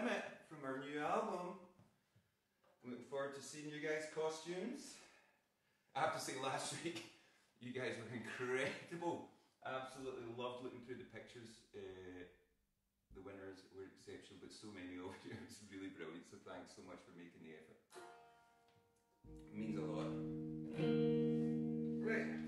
Limit from our new album. I'm looking forward to seeing you guys' costumes. I have to say, last week you guys were incredible. Absolutely loved looking through the pictures. Uh, the winners were exceptional, but so many of you. It was really brilliant. So thanks so much for making the effort. It means a lot. Right.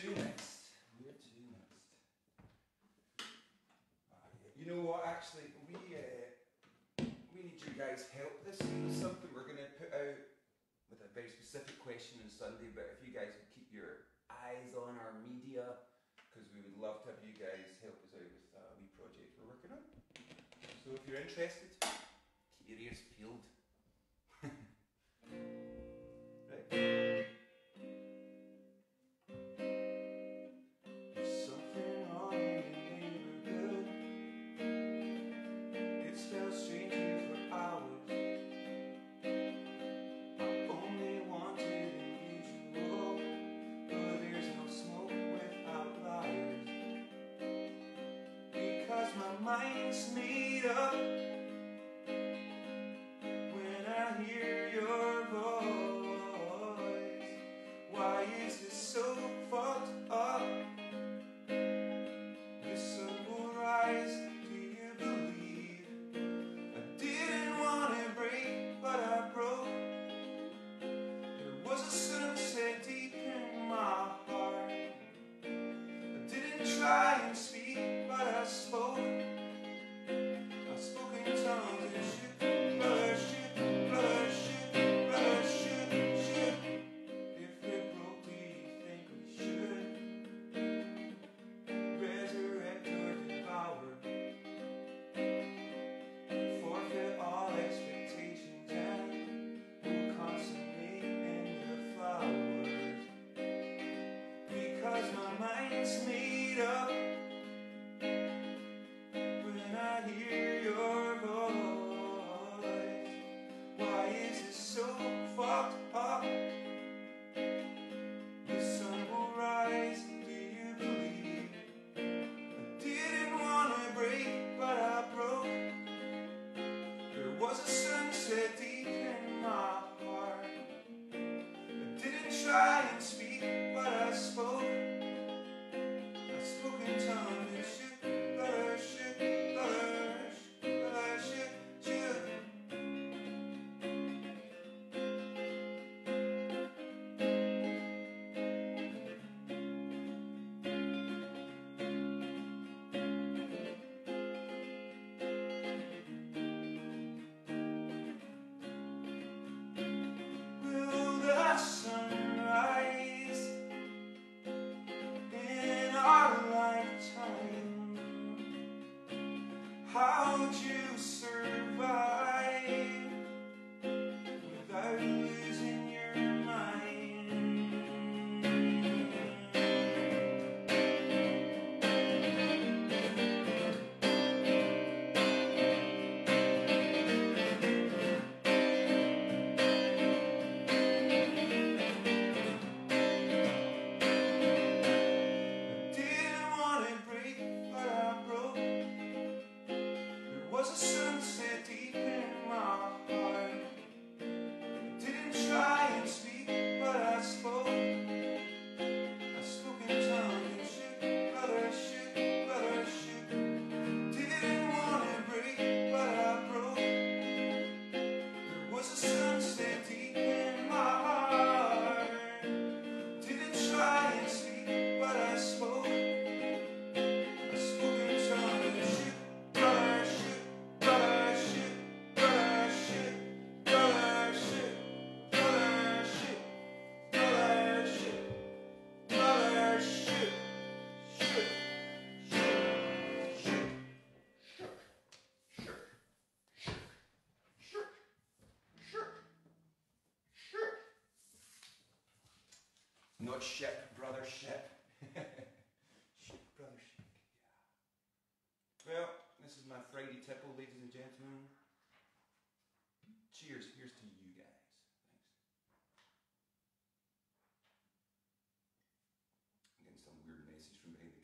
to next? Where to next? Ah, yeah. You know what? Actually, we uh, we need your guys' help. This is something we're going to put out with a very specific question on Sunday. But if you guys would keep your eyes on our media, because we would love to have you guys help us out with a wee project we're working on. So if you're interested, minds meet up. It's me. Shep, brother Shep. Shep, yeah. Well, this is my Frady Temple, ladies and gentlemen. Cheers, here's to you guys. Thanks. I'm getting some weird message from Haley.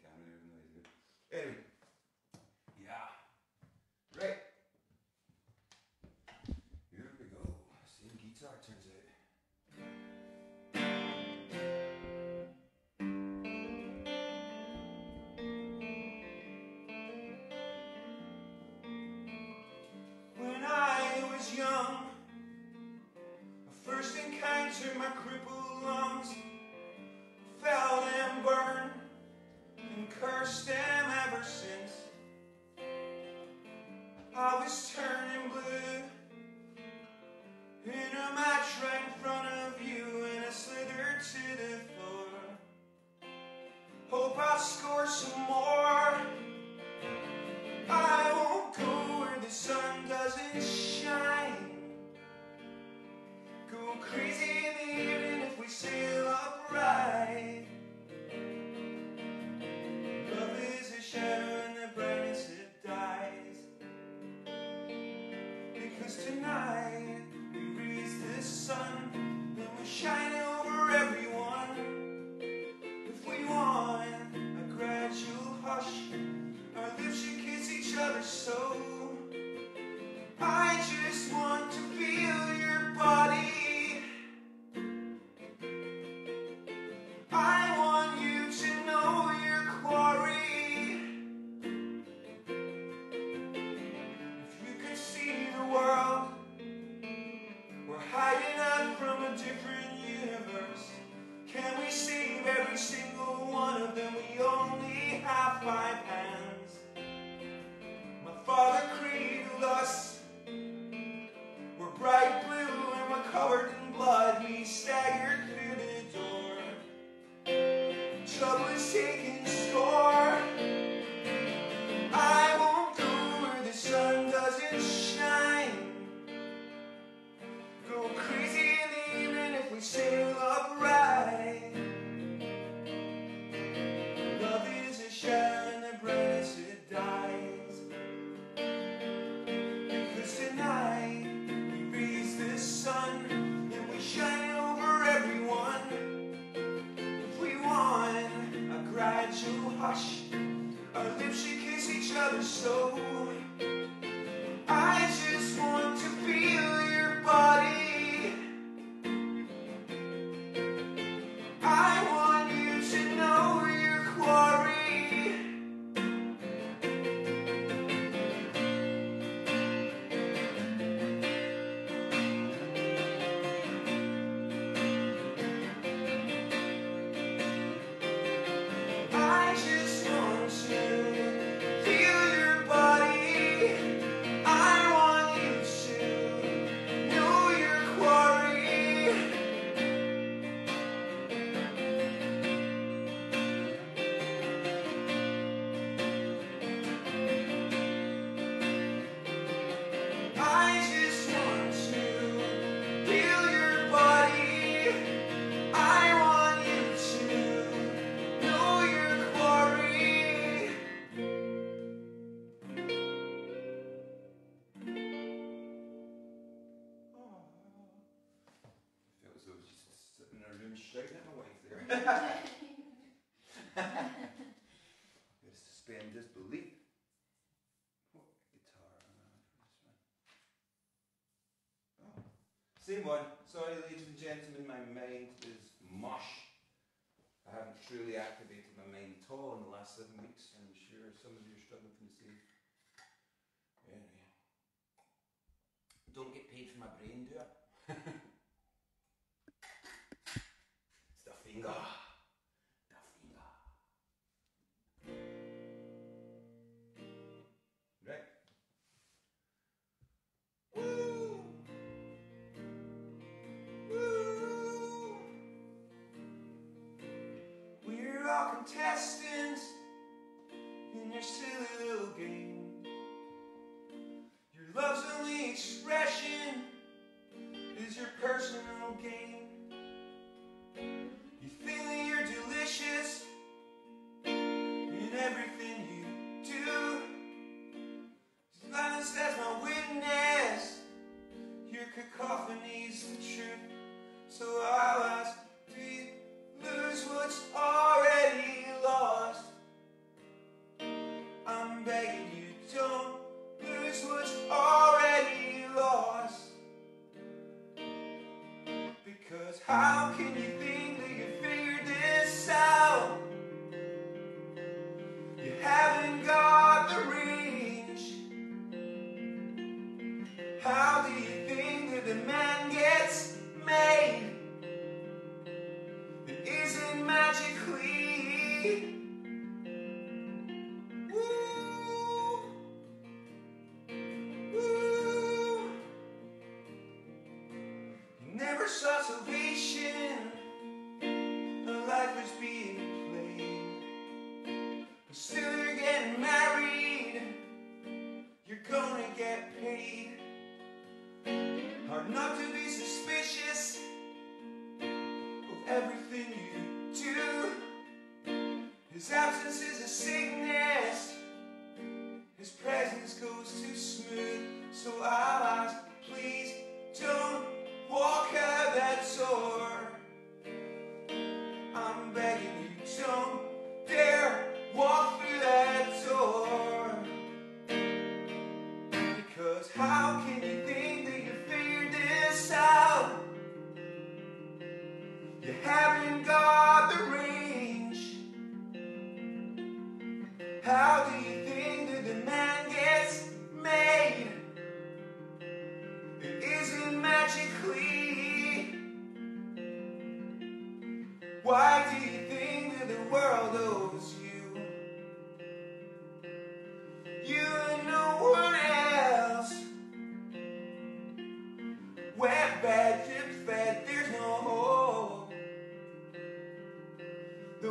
tried to hush. Our lips should kiss each other So I just want same one. contestants, in your soup. How can you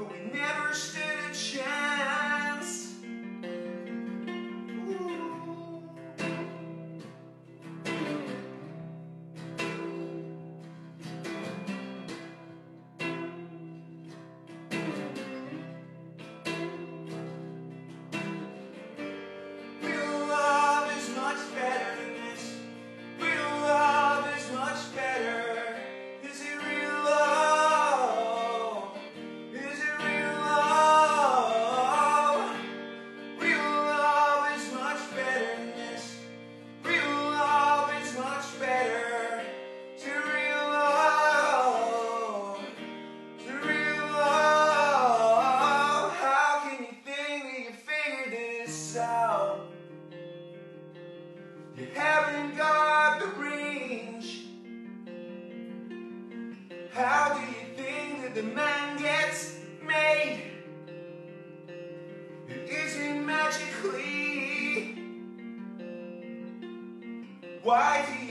We never stood. How do you think that the man gets made? It isn't magically. Why do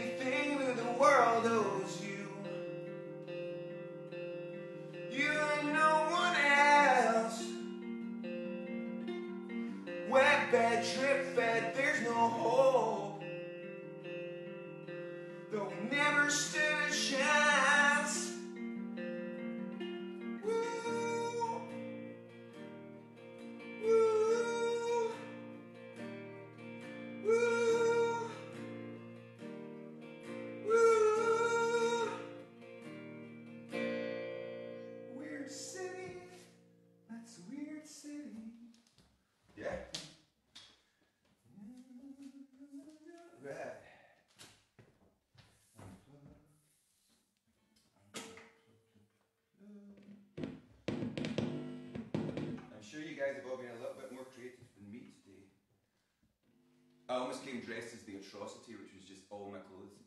I almost came dressed as the atrocity, which was just all my clothes.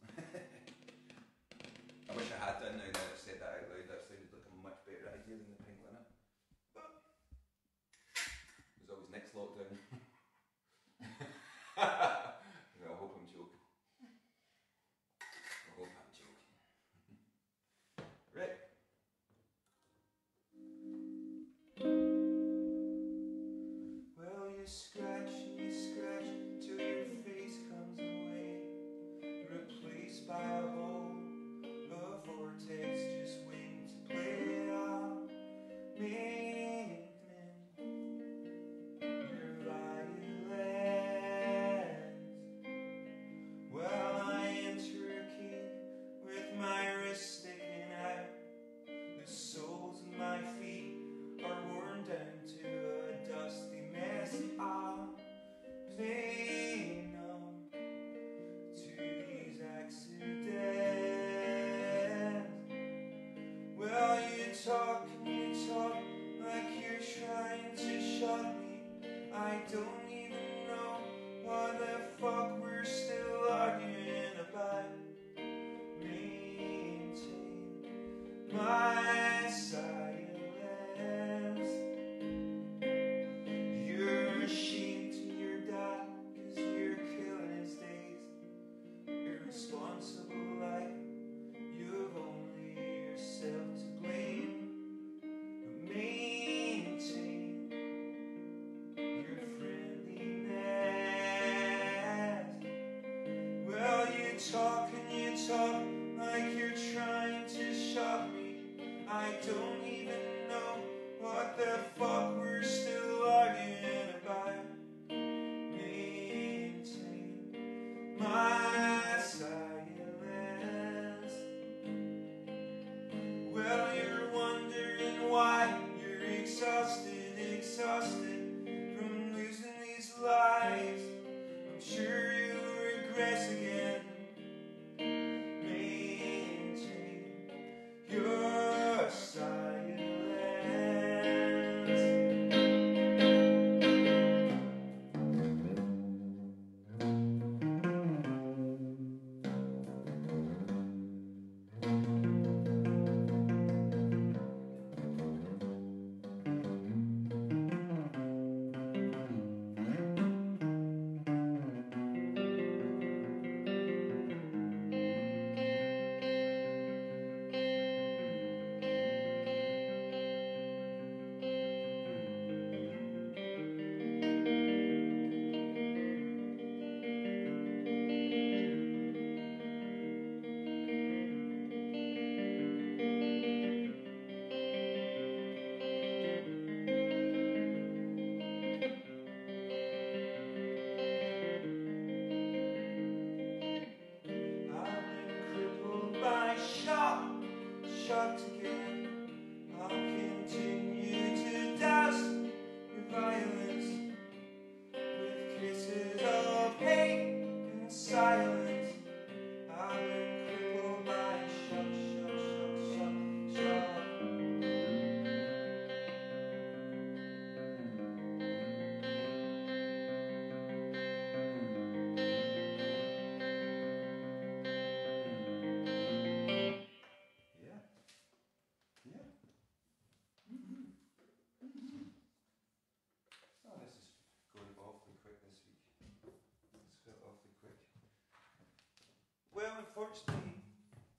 Unfortunately,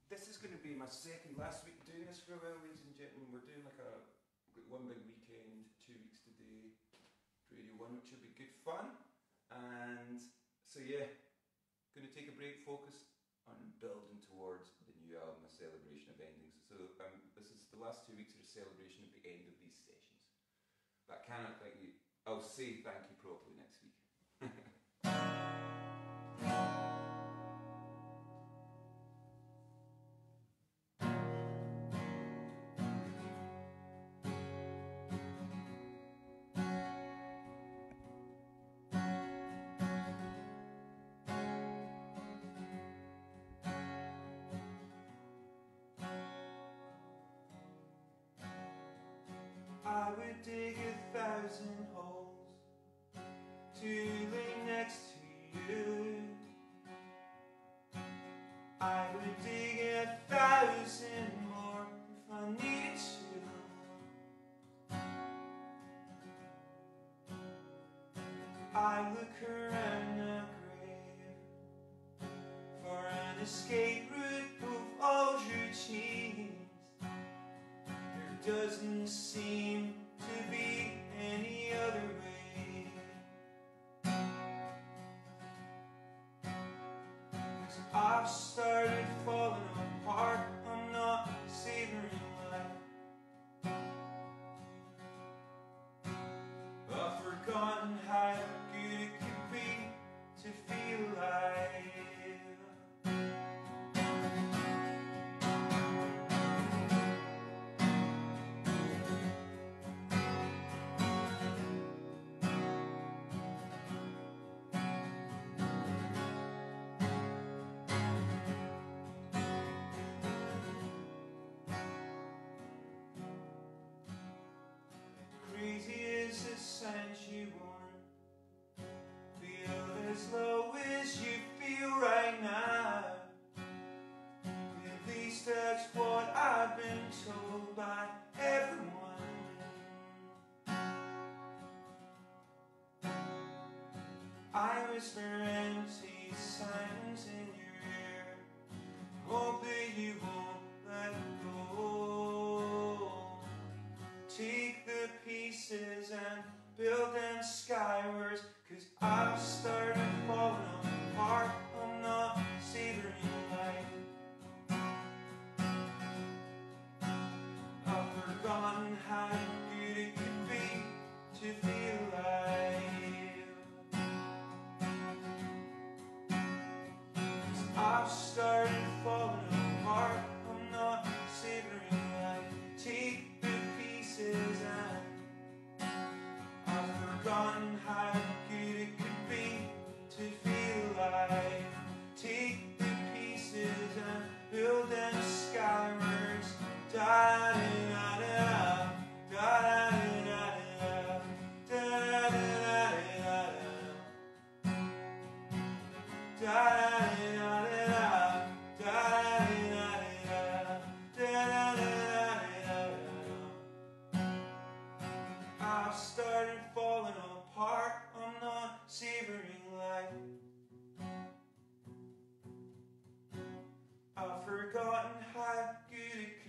this is going to be my second last week doing this for a while, ladies and gentlemen. We're doing like a one big weekend, two weeks today, Radio One, which will be good fun. And so yeah, going to take a break, focus on building towards the new album, a celebration of endings. So um, this is the last two weeks are a celebration of the end of these sessions. But I cannot thank you. I'll say thank you properly next dig a thousand holes to lay next to you. I would dig a thousand more if I needed to. I look around the grave for an escape route of old routines. There doesn't seem whisper empty signs forgotten how good it